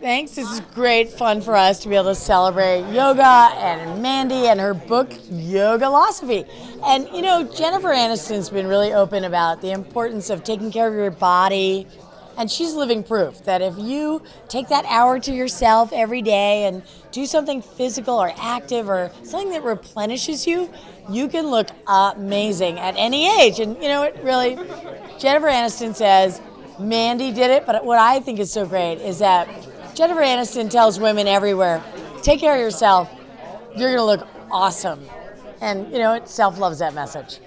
Thanks. This is great fun for us to be able to celebrate yoga and Mandy and her book, Yogalosophy. And you know, Jennifer Aniston's been really open about the importance of taking care of your body. And she's living proof that if you take that hour to yourself every day and do something physical or active or something that replenishes you, you can look amazing at any age. And you know, it really, Jennifer Aniston says, Mandy did it, but what I think is so great is that Jennifer Aniston tells women everywhere, take care of yourself. You're going to look awesome. And, you know, it self loves that message.